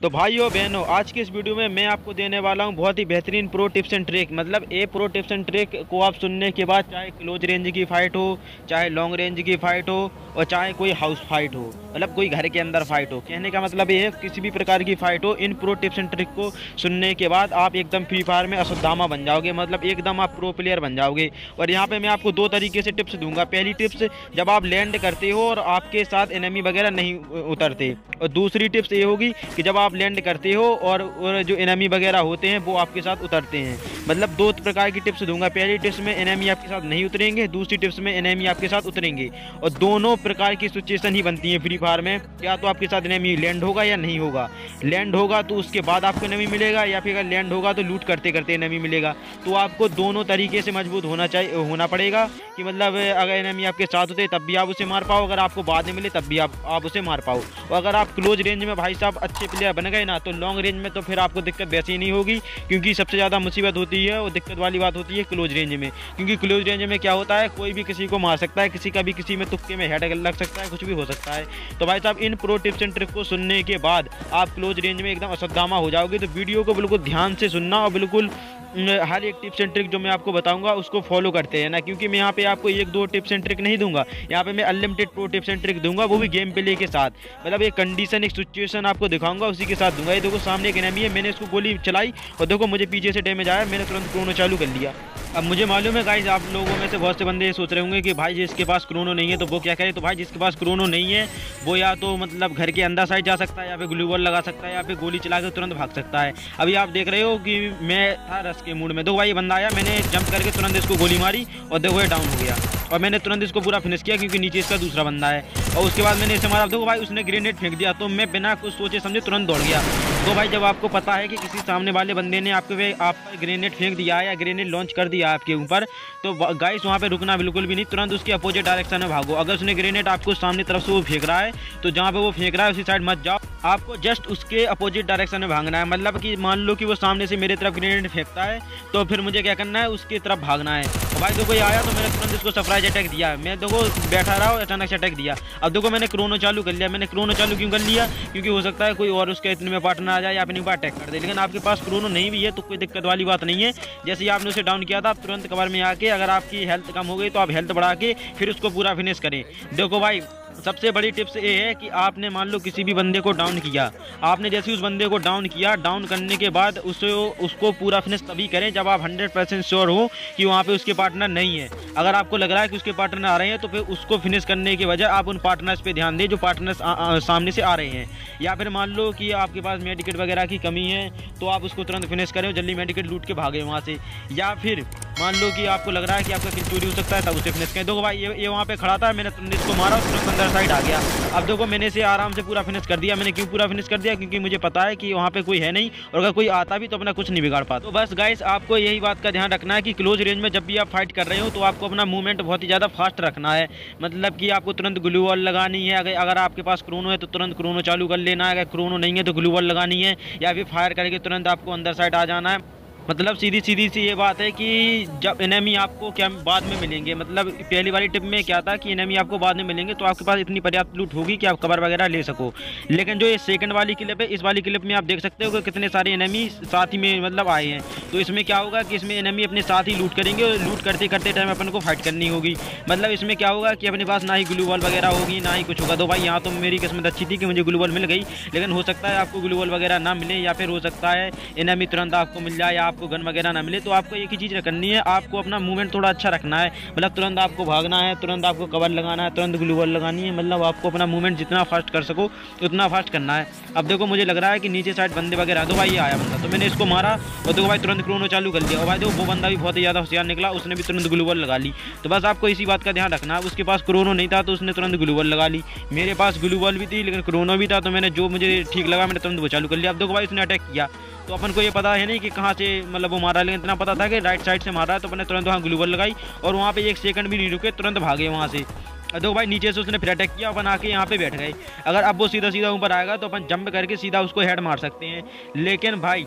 तो भाइयों, बहनों, आज की इस वीडियो में मैं आपको देने वाला हूँ बहुत ही बेहतरीन प्रो टिप्स एंड ट्रिक मतलब a pro tips and trick को आप सुनने के बाद चाहे क्लोज रेंज की फ़ाइट हो, चाहे लॉन्ग रेंज की फ़ाइट हो और चाहे कोई हाउस फाइट हो मतलब कोई घर के अंदर फाइट हो। कहने का मतलब ये है, किसी भी प्रकार की फ़ाइट हो, इन प्रो टिप्स एंड ट्रिक को सुनने के बाद आप एकदम फ्री फायर में अशुद्धामा बन जाओगे मतलब एकदम आप प्रो प्लेयर बन जाओगे। और यहाँ पर मैं आपको दो तरीके से टिप्स दूँगा। पहली टिप्स जब आप लैंड करते हो और आपके साथ एनिमी वगैरह नहीं उतरते, और दूसरी टिप्स ये होगी कि जब आप लैंड करते हो और, और जो एनिमी वगैरह होते हैं वो आपके साथ उतरते हैं। मतलब दो प्रकार की टिप्स दूँगा। पहली टिप्स में एनिमी आपके साथ नहीं उतरेंगे दूसरी टिप्स में एनिमी आपके साथ उतरेंगे। और दोनों प्रकार की सिचुएशन ही बनती है फ्री फायर में। या तो आपके साथ एनिमी लैंड होगा या नहीं होगा? लैंड होगा तो उसके बाद आपको एनिमी मिलेगा या फिर अगर लैंड होगा तो लूट करते करते एनिमी मिलेगा। तो आपको दोनों तरीके से मज़बूत होना चाहिए होना पड़ेगा कि मतलब अगर एनिमी आपके साथ होते तब भी आप उसे मार पाओ। अगर आपको बाद में मिले तब भी आप आप उसे मार पाओ। और अगर आप क्लोज रेंज में भाई साहब अच्छे प्लेयर बन गए ना। तो लॉन्ग रेंज में तो फिर आपको दिक्कत वैसी नहीं होगी, क्योंकि सबसे ज़्यादा मुसीबत होती है और दिक्कत वाली बात होती है क्लोज रेंज में। क्योंकि क्लोज रेंज में क्या होता है, कोई भी किसी को मार सकता है, किसी का भी किसी में तुक्के में हेड लग सकता है, कुछ भी हो सकता है। तो भाई साहब, इन प्रो टिप्स एंड ट्रिक को सुनने के बाद आप क्लोज रेंज में एकदम असदामा हो जाओगे। तो वीडियो को बिल्कुल ध्यान से सुनना और बिल्कुल हर एक टिप्स एंड ट्रिक जो मैं आपको बताऊँगा, उसको फॉलो करते हैं, ना? क्योंकि मैं यहाँ पे आपको एक दो टिप्स एंड ट्रिक नहीं दूँगा। यहाँ पे मैं unlimited pro tips and trick दूँगा, वो भी गेम प्ले के साथ। मतलब एक कंडीशन एक सिचुएशन आपको दिखाऊँगा, उसी के साथ दूँगा। ये देखो, सामने एक एनमी है, मैंने इसको गोली चलाई, और देखो, मुझे पीछे से डैमेज आया, मैंने तुरंत क्रोनो चालू कर लिया। अब मुझे मालूम है गाइज़ आप लोगों में से बहुत से बंदे ये सोच रहे होंगे कि भाई जिसके पास क्रोनो नहीं है तो वो क्या करे? तो भाई जिसके पास क्रोनो नहीं है, वो या तो मतलब घर के अंदर साइड जा सकता है, या फिर ग्लूबल लगा सकता है, या फिर गोली चला कर तुरंत भाग सकता है। अभी आप देख रहे हो कि मैं था रस के मूड में। तो भाई ये बंदा आया, मैंने जंप करके तुरंत इसको गोली मारी और देखो ये डाउन हो गया। और मैंने तुरंत इसको पूरा फिनिश किया क्योंकि नीचे इसका दूसरा बंदा है। और उसके बाद मैंने इसे मारा। देखो भाई, उसने ग्रेनेड फेंक दिया तो मैं बिना कुछ सोचे समझे तुरंत दौड़ गया। तो भाई जब आपको पता है कि किसी सामने वाले बंदे ने आपके आप ग्रेनेड फेंक दिया या ग्रेनेड लॉन्च कर दिया आपके ऊपर तो गाइस वहाँ पे रुकना बिल्कुल भी नहीं, तुरंत उसके अपोजिट डायरेक्शन में भागो। अगर उसने ग्रेनेड आपको सामने तरफ़ से वो फेंक रहा है तो जहाँ पे वो फेंक रहा है, उसी साइड मत जाओ। आपको जस्ट उसके अपोजिट डायरेक्शन में भागना है। मतलब कि मान लो कि वो सामने से मेरे तरफ़ ग्रेनेड फेंकता है तो फिर मुझे क्या करना है, उसकी तरफ़ भागना है। भाई देखो, ये आया तो मैंने तुरंत इसको सरप्राइज़ अटैक दिया। मैं देखो, बैठा रहा और अचानक से अटैक दिया। अब देखो, मैंने क्रोनो चालू कर लिया। मैंने क्रोनो चालू क्यों कर लिया? क्योंकि हो सकता है कोई और उसके इतने में पार्टनर आ जाए अपनी बात अटैक कर दे। लेकिन आपके पास क्रोनो नहीं भी है तो कोई दिक्कत वाली बात नहीं है। जैसे आपने उसे डाउन किया था आप तुरंत कवर में आके अगर आपकी हेल्थ कम हो गई तो आप हेल्थ बढ़ा के फिर उसको पूरा फिनिश करें। देखो भाई सबसे बड़ी टिप्स ये है कि आपने मान लो किसी भी बंदे को डाउन किया, आपने जैसे उस बंदे को डाउन किया डाउन करने के बाद उसे, उसको पूरा फिनिश तभी करें जब आप हंड्रेड परसेंट श्योर हो कि वहाँ पे उसके पार्टनर नहीं है। अगर आपको लग रहा है कि उसके पार्टनर आ रहे हैं तो फिर उसको फिनिश करने के वजह आप उन पार्टनर्स पर ध्यान दें जो पार्टनर्स सामने से आ रहे हैं। या फिर मान लो कि आपके पास मेडिकेट वगैरह की कमी है तो आप उसको तुरंत फिनिश करें जल्दी मेडिकेट लूट के भागें वहाँ से। या फिर मान लो कि आपको लग रहा है कि आपका किल चोरी हो सकता है तब उसे फिनिश करें। देखो भाई, ये ये वहाँ पे खड़ा था, मैंने तुमने इसको मारा तुरंत अंदर साइड आ गया। अब देखो, मैंने इसे आराम से पूरा फिनिश कर दिया। मैंने क्यों पूरा फिनिश कर दिया? क्योंकि मुझे पता है कि वहाँ पे कोई है नहीं और अगर कोई आता भी तो अपना कुछ नहीं बिगाड़ पाता। तो बस गाइस आपको यही बात का ध्यान रखना है कि क्लोज रेंज में जब भी आप फाइट कर रहे हो तो आपको अपना मूवमेंट बहुत ही ज़्यादा फास्ट रखना है। मतलब कि आपको तुरंत ग्लू वॉल लगानी है। अगर अगर आपके पास क्रोनो है तो तुरंत क्रोनो चालू कर लेना है। अगर क्रोनो नहीं है तो ग्लू वॉल लगानी है। या फिर फायर करके तुरंत आपको अंदर साइड आ जाना है। मतलब सीधी सीधी सी ये बात है कि जब एनएमी आपको क्या बाद में मिलेंगे? मतलब पहली वाली टिप में क्या था कि एनएमी आपको बाद में मिलेंगे तो आपके पास इतनी पर्याप्त लूट होगी कि आप कवर वगैरह ले सको। लेकिन जो ये सेकंड वाली क्लिप है, इस वाली क्लिप में आप देख सकते हो कि कितने सारे एनएमी साथ ही में मतलब आए हैं। तो इसमें क्या होगा कि इसमें एनएमी अपने साथ ही लूट करेंगे और लूट करते करते टाइम अपन को फाइट करनी होगी। मतलब इसमें क्या होगा कि अपने पास ना ही ग्लू बॉल वगैरह होगी, ना ही कुछ होगा। तो भाई यहाँ तो मेरी किस्मत अच्छी थी कि मुझे ग्लू बॉल मिल गई, लेकिन हो सकता है आपको ग्लू बॉल वगैरह ना मिले या फिर हो सकता है एनएमी तुरंत आपको मिल जाए, या आपको गन वगैरह ना मिले तो आपको एक ही चीज़ करनी है, आपको अपना मूवमेंट थोड़ा अच्छा रखना है। मतलब तुरंत आपको भागना है, तुरंत आपको कवर लगाना है, तुरंत ग्लूवर लगानी है मतलब आपको अपना मूवमेंट जितना फास्ट कर सको, उतना फास्ट करना है। अब देखो, मुझे लग रहा है कि नीचे साइड बंदे वगैरह, दो भाई ये आया बंदा तो मैंने इसको मारा और देखो भाई तुरंत क्रोनो चालू कर दिया। और भाई देखो, वो बंदा भी बहुत ही ज़्यादा होशियार निकला, उसने भी तुरंत ग्लूवर लगा ली। तो बस आपको इसी बात का ध्यान रखना उसके पास क्रोनो नहीं था तो उसने तुरंत ग्लूवर लगा ली। मेरे पास ग्लूवर भी थी, लेकिन क्रोनो भी था तो मैंने जो मुझे ठीक लगा, मैंने तुरंत वो चालू कर लिया। अब देखो भाई, उसने अटैक किया। तो अपन को ये पता है नहीं कि कहाँ से मतलब वो मारा, लेकिन इतना पता था कि राइट साइड से मारा है तो अपने तुरंत वहाँ ग्लूबल लगाई और वहाँ पे एक सेकंड भी नहीं रुके, तुरंत भागे वहाँ से। देखो भाई, नीचे से उसने फिर अटैक किया, अपन आके यहाँ पे बैठ गए। अगर अब वो सीधा सीधा ऊपर आएगा तो अपन जंप करके सीधा उसको हेड मार सकते हैं। लेकिन भाई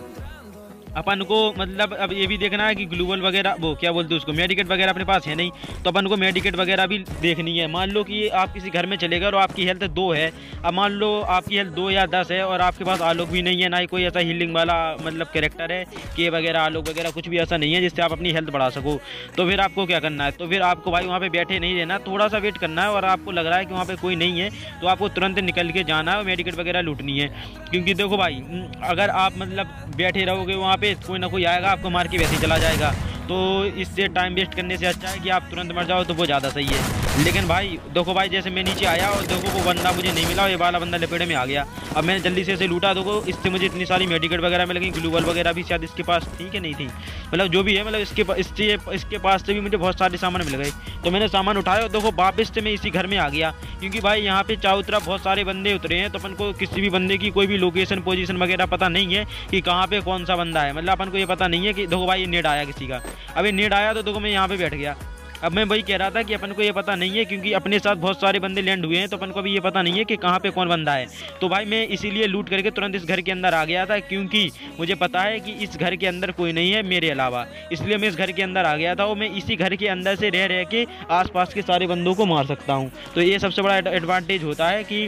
अपन को मतलब अब ये भी देखना है कि ग्लूबल वगैरह, वो क्या बोलते हैं उसको मेडिकेट वगैरह अपने पास है नहीं तो अपन को मेडिकेट वगैरह भी देखनी है। मान लो कि आप किसी घर में चले गए और आपकी हेल्थ दो है, अब मान लो आपकी हेल्थ दो या दस है और आपके पास आलोक भी नहीं है, ना ही कोई ऐसा हीलिंग वाला मतलब कैरेक्टर है, के वगैरह, आलोक वगैरह, कुछ भी ऐसा नहीं है जिससे आप अपनी हेल्थ बढ़ा सको। तो फिर आपको क्या करना है? तो फिर आपको भाई वहाँ पर बैठे नहीं रहना, थोड़ा सा वेट करना है और आपको लग रहा है कि वहाँ पर कोई नहीं है तो आपको तुरंत निकल के जाना है और मेडिकेट वगैरह लूटनी है। क्योंकि देखो भाई, अगर आप मतलब बैठे रहोगे, वहाँ पे कोई ना कोई आएगा, आपको मार के वैसे चला जाएगा। तो इससे टाइम वेस्ट करने से अच्छा है कि आप तुरंत मर जाओ तो वो ज़्यादा सही है। लेकिन भाई, देखो भाई, जैसे मैं नीचे आया और देखो वो बंदा मुझे नहीं मिला और ये वाला बंदा लपेड़े में आ गया। अब मैंने जल्दी से इसे लूटा, देखो, इससे मुझे इतनी सारी मेडिकेट वगैरह मिल गई ग्लूबल वगैरह भी शायद इसके पास थी कि नहीं थी। मतलब जो भी है मतलब इसके इससे, इसके पास से भी मुझे बहुत सारे सामान मिल गए। तो मैंने सामान उठाया और देखो, वापस से मैं इसी घर में आ गया। क्योंकि भाई, यहाँ पे चारों तरफ़ बहुत सारे बंदे उतरे हैं तो अपन को किसी भी बंदे की कोई भी लोकेशन पोजीशन वगैरह पता नहीं है कि कहाँ पे कौन सा बंदा है। मतलब अपन को ये पता नहीं है कि, देखो भाई, ये नेट आया किसी का। अभी नेट आया तो देखो मैं यहाँ पे बैठ गया। अब मैं वही कह रहा था कि अपन को ये पता नहीं है क्योंकि अपने साथ बहुत सारे बंदे लैंड हुए हैं तो अपन को भी ये पता नहीं है कि कहाँ पे कौन बंदा है। तो भाई मैं इसीलिए लूट करके तुरंत इस घर के अंदर आ गया था क्योंकि मुझे पता है कि इस घर के अंदर कोई नहीं है मेरे अलावा। इसलिए मैं इस घर के अंदर आ गया था और मैं इसी घर के अंदर से रह रह के आसपास के सारे बंदों को मार सकता हूँ। तो ये सबसे बड़ा एडवांटेज होता है कि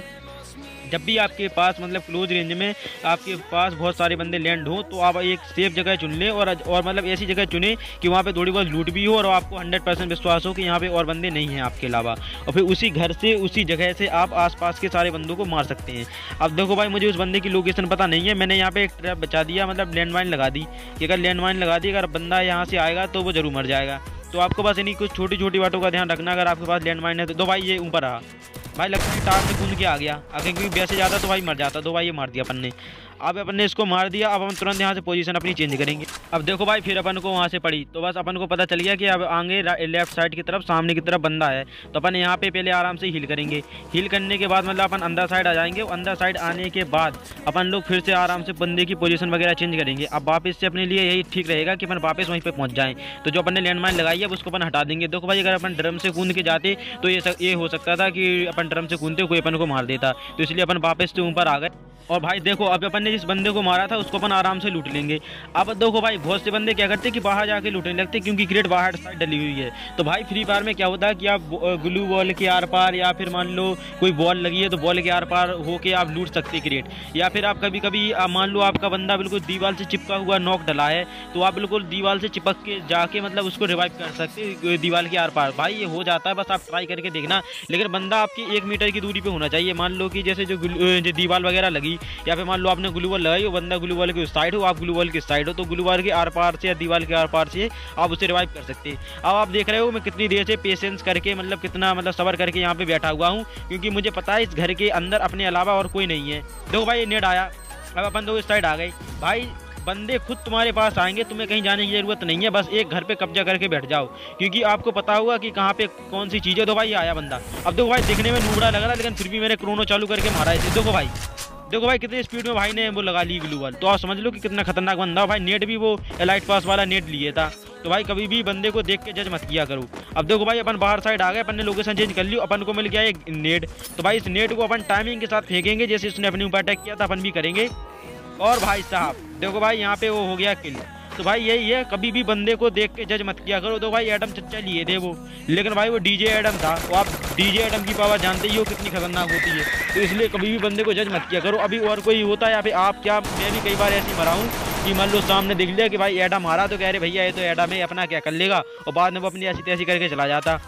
जब भी आपके पास मतलब क्लोज रेंज में आपके पास बहुत सारे बंदे लैंड हों तो आप एक सेफ़ जगह चुन लें और और मतलब ऐसी जगह चुने कि वहाँ पे थोड़ी बहुत लूट भी हो और आपको हंड्रेड परसेंट विश्वास हो कि यहाँ पे और बंदे नहीं हैं आपके अलावा। और फिर उसी घर से, उसी जगह से आप आसपास के सारे बंदों को मार सकते हैं। अब देखो भाई, मुझे उस बंदे की लोकेशन पता नहीं है। मैंने यहाँ पे एक ट्रैप बचा दिया मतलब लैंडमाइन लगा दी। कि अगर लैंडमाइन लगा दी, अगर बंदा यहाँ से आएगा तो वो ज़रूर मर जाएगा। तो आपको बस इन्हीं कुछ छोटी छोटी बातों का ध्यान रखना, अगर आपके पास लैंड माइन है तो दो भाई ये ऊपर रहा भाई लगता है टार से कूद के आ गया। अगर क्योंकि वैसे ज़्यादा तो भाई मर जाता तो भाई ये मार दिया अपन ने। अब अपन ने इसको मार दिया, अब हम तुरंत यहाँ से पोजीशन अपनी चेंज करेंगे। अब देखो भाई, फिर अपन को वहाँ से पड़ी। तो बस अपन को पता चल गया कि अब आगे लेफ़्ट साइड की तरफ़, सामने की तरफ़ बंदा है। तो अपन यहाँ पे पहले आराम से हील करेंगे। हील करने के बाद मतलब अपन अंदर साइड आ जाएँगे। अंदर साइड आने के बाद अपन लोग फिर से आराम से बंदे की पोजिशन वगैरह चेंज करेंगे। अब वापस से अपने लिए यही ठीक रहेगा कि अपन वापस वहीं पर पहुँच जाएँ। तो जो अपन ने लैंडमाइन लगाई है उसको अपन हटा देंगे। देखो भाई, अगर अपन ड्रम से कूद के जाते तो ये ये हो सकता था कि अपन ड्रम से कूदते कोई अपन को मार देता। तो इसलिए अपन वापस से ऊपर आ गए। और भाई देखो अब अपन ने जिस बंदे को मारा था, उसको अपन आराम से लूट लेंगे। अब देखो भाई, बहुत से बंदे क्या करते कि बाहर जाके लूटने लगते क्योंकि क्रिएट बाहर साइड डली हुई है। तो भाई फ्री फायर में क्या होता है कि आप ग्लू बॉल के आर पार या फिर मान लो कोई बॉल लगी है तो बॉल के आर पार होके आप लूट सकते क्रिएट या फिर आप कभी कभी मान लो आपका बंदा बिल्कुल दीवार से चिपका हुआ नॉक डला है तो आप बिल्कुल दीवार से चिपक के जाके मतलब उसको रिवाइव कर सकते दीवार के आर पार भाई, ये हो जाता है, बस आप ट्राई करके देखना। लेकिन बंदा आपकी एक मीटर की दूरी पर होना चाहिए। मान लो कि जैसे जो दीवार वगैरह लगी, या फिर मान लो आपने ग्लू बॉल लगाई वो बंदा ग्लू बॉल के साइड हो, आप ग्लू बॉल के साइड हो तो ग्लू बॉल के आर पार से या दीवार के आर पार से आप उसे रिवाइव कर सकते हैं। अब आप देख रहे हो मैं कितनी देर से पेशेंस करके मतलब कितना मतलब सबर करके यहाँ पे बैठा हुआ हूँ, क्योंकि मुझे पता है इस घर के अंदर अपने अलावा और कोई नहीं है। देखो भाई नेट आया। अब अपन दो इस साइड आ गए। भाई, बंदे खुद तुम्हारे पास आएँगे, तुम्हें कहीं जाने की ज़रूरत नहीं है, बस एक घर पे कब्जा करके बैठ जाओ। क्योंकि आपको पता होगा कि कहाँ पे कौन सी चीज़ है। तो भाई आया बंदा। अब देखो भाई, दिखने में नूबड़ा लग रहा है, लेकिन फिर भी मैंने क्रोनो चालू करके मारा है देखो भाई। देखो भाई, कितनी स्पीड में भाई ने वो लगा ली ग्लू वाल तो आप समझ लो कि कितना खतरनाक बंदा हो। भाई नेट भी वो एलाइट पास वाला नेट लिए था। तो भाई, कभी भी बंदे को देख के जज मत किया करो। अब देखो भाई, अपन बाहर साइड आ गए, अपन ने लोकेशन चेंज कर ली, अपन को मिल गया एक नेट तो भाई, इस नेट को अपन टाइमिंग के साथ फेंकेंगे, जैसे उसने अपने ऊपर अटैक किया था, अपन भी करेंगे। और भाई साहब, देखो भाई, यहाँ पे वो हो गया किल तो भाई यही है, कभी भी बंदे को देख के जज मत किया करो। तो भाई एडम चच्चा लिए थे वो। लेकिन भाई वो डीजे एडम था। तो आप डीजे एडम की पावर जानते ही हो कितनी खतरनाक होती है। तो इसलिए कभी भी बंदे को जज मत किया करो। अभी और कोई होता है या फिर आप क्या, मैं भी कई बार ऐसी मरा हूँ कि मान लो सामने देख लिया कि भाई एडम मारा तो कह रहे, भैया, ये तो एडम है, अपना क्या कर लेगा? और बाद में वो अपनी ऐसी तैसी करके चला जाता।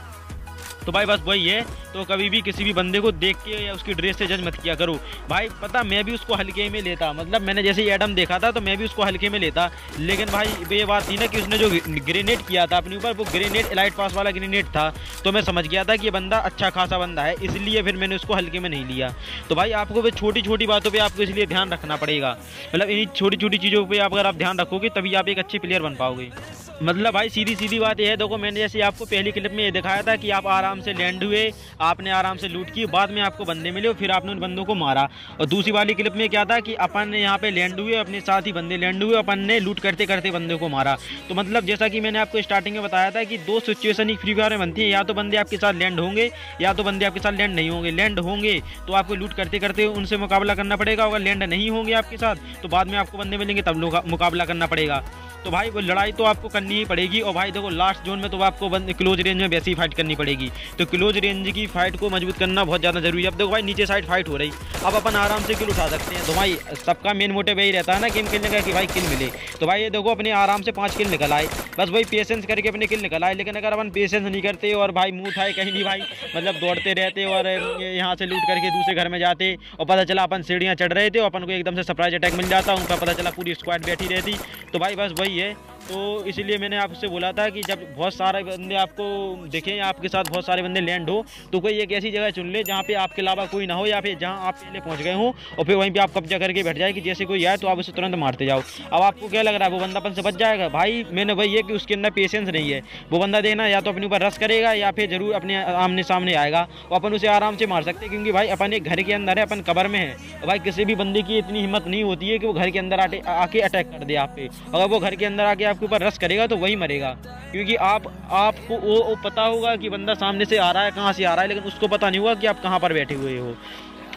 तो भाई बस वही है तो कभी भी किसी भी बंदे को देख के या उसकी ड्रेस से जज मत किया करो। भाई, पता, मैं भी उसको हल्के में लेता मतलब मैंने जैसे ही एडम देखा था तो मैं भी उसको हल्के में लेता। लेकिन भाई, ये बात थी ना कि उसने जो ग्रेनेड किया था अपने ऊपर, वो ग्रेनेड एलाइट पास वाला ग्रेनेड था। तो मैं समझ गया था कि ये बंदा अच्छा खासा बंदा है, इसलिए फिर मैंने उसको हल्के में नहीं लिया। तो भाई, आपको भी छोटी छोटी बातों पर आपको इसलिए ध्यान रखना पड़ेगा। मतलब इन छोटी छोटी चीज़ों पर अगर आप ध्यान रखोगे, तभी आप एक अच्छे प्लेयर बन पाओगे। मतलब भाई सीधी सीधी बात यह है। देखो, मैंने जैसे आपको पहली क्लिप में ये दिखाया था कि आप आराम से लैंड हुए, आपने आराम से लूट की, बाद में आपको बंदे मिले और फिर आपने उन बंदों को मारा। और दूसरी वाली क्लिप में क्या था कि अपन ने यहाँ पे लैंड हुए, अपने साथ ही बंदे लैंड हुए, अपन ने लूट करते करते बंदे को मारा। तो मतलब जैसा कि मैंने आपको स्टार्टिंग में बताया था कि दो सिचुएशन ही फ्री फायर में बनती है। या तो बंदे आपके साथ लैंड होंगे, या तो बंदे आपके साथ लैंड नहीं होंगे। लैंड होंगे तो आपको लूट करते करते उनसे मुकाबला करना पड़ेगा। अगर लैंड नहीं होंगे आपके साथ तो बाद में आपको बंदे मिलेंगे, तब मुकाबला करना पड़ेगा। तो भाई, वो लड़ाई तो आपको करनी ही पड़ेगी और भाई देखो लास्ट जोन में तो आपको क्लोज रेंज में वैसी फाइट करनी पड़ेगी। तो क्लोज रेंज की फाइट को मज़बूत करना बहुत ज़्यादा ज़रूरी है। अब देखो भाई, नीचे साइड फाइट हो रही। अब अपन आराम से किल उठा सकते हैं। तो भाई, सबका मेन मोटिव यही रहता है ना गेम खेलने का कि भाई किल मिले। तो भाई ये देखो, अपने आराम से पाँच किल निकल आए। बस भाई पेशेंस करके अपने किल निकल आए। लेकिन अगर अपन पेशेंस नहीं करते और भाई मुँह उठाए कहीं नहीं भाई मतलब दौड़ते रहते और यहाँ से लूट करके दूसरे घर में जाते और पता चला अपन सीढ़ियाँ चढ़ रहे थे और अपन को एकदम से सरप्राइज़ अटैक मिल जाता। उनका पता चला पूरी स्क्वाड बैठी रहती। तो भाई बस वही है। तो इसलिए मैंने आपसे बोला था कि जब बहुत सारे बंदे आपको देखें, आपके साथ बहुत सारे बंदे लैंड हो तो कोई एक ऐसी जगह चुन ले जहाँ पे आपके अलावा कोई ना हो या फिर जहाँ आप पहले पहुँच गए हो और फिर वहीं पर आप कब्जा करके बैठ जाए कि जैसे कोई आए तो आप उसे तुरंत मारते जाओ। अब आपको क्या लग रहा है, वो बंदा अपन से बच जाएगा? भाई, मैंने वही है कि उसके अंदर पेशेंस नहीं है। वो बंदा देना या तो अपने ऊपर रस करेगा या फिर ज़रूर अपने आमने सामने आएगा। वो अपन उसे आराम से मार सकते हैं क्योंकि भाई अपन एक घर के अंदर है, अपन कबर में है। भाई, किसी भी बंदे की इतनी हिम्मत नहीं होती है कि वो घर के अंदर आके अटैक कर दे आप पे। अगर वो घर के अंदर आके आपके ऊपर रस करेगा तो वही मरेगा। क्योंकि आप आपको वो, वो पता होगा कि बंदा सामने से आ रहा है कहाँ से आ रहा है लेकिन उसको पता नहीं हुआ कि आप कहाँ पर बैठे हुए हो।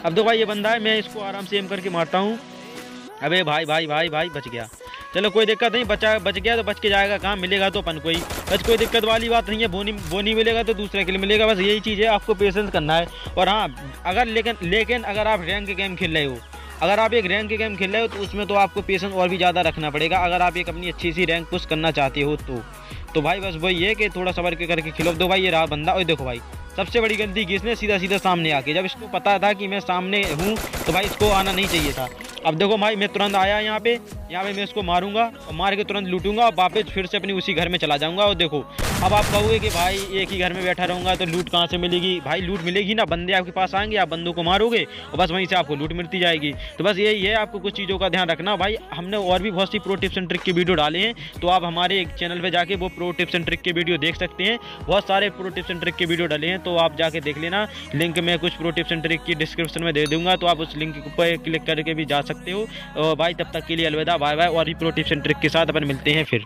अब तो भाई ये बंदा है मैं इसको आराम से एम करके मारता हूँ। अबे भाई भाई भाई भाई बच गया। चलो कोई दिक्कत नहीं बचा बच गया तो बच के जाएगा कहाँ मिलेगा तो अपन कोई बस कोई दिक्कत वाली बात नहीं है बोनी बोनी मिलेगा तो दूसरे के लिए मिलेगा बस यही चीज़ है आपको पेशेंस करना है। और हाँ अगर लेकिन लेकिन अगर आप रैंक के गेम खेल रहे हो अगर आप एक रैंक के गेम खेल रहे हो तो उसमें तो आपको पेशेंस और भी ज़्यादा रखना पड़ेगा। अगर आप एक अपनी अच्छी सी रैंक पुश करना चाहते हो तो तो भाई बस वही है कि थोड़ा सबर के करके खिलो। दो भाई, ये रहा बंदा। और देखो भाई सबसे बड़ी गलती की इसने सीधा सीधा सामने आके, जब इसको पता था कि मैं सामने हूँ तो भाई इसको आना नहीं चाहिए था। अब देखो भाई, मैं तुरंत आया यहाँ पे यहाँ पे मैं इसको मारूँगा और मार के तुरंत लूटूँगा और वापस फिर से अपनी उसी घर में चला जाऊँगा। और देखो, अब आप कहोगे कि भाई, एक ही घर में बैठा रहूँगा तो लूट कहाँ से मिलेगी? भाई, लूट मिलेगी ना, बंदे आपके पास आएँगे, आप बंदों को मारोगे और बस वहीं से आपको लूट मिलती जाएगी। तो बस यही है, आपको कुछ चीज़ों का ध्यान रखना। भाई, हमने और भी बहुत सी प्रो टिप्स एंड ट्रिक के वीडियो डाले हैं तो आप हमारे एक चैनल पर जाके वो प्रो टिप्स एंड ट्रिक के वीडियो देख सकते हैं। बहुत सारे प्रो टिप्स एंड ट्रिक के वीडियो डाले हैं तो आप जाके देख लेना। लिंक में कुछ प्रो टिप्स एंड ट्रिक की डिस्क्रिप्शन में दे दूँगा तो आप उस लिंक पर क्लिक करके भी जा सकते हो। भाई, तब तक के लिए अलविदा बाय बाय और भी प्रो टिप्स एंड ट्रिक के साथ अपन मिलते हैं फिर।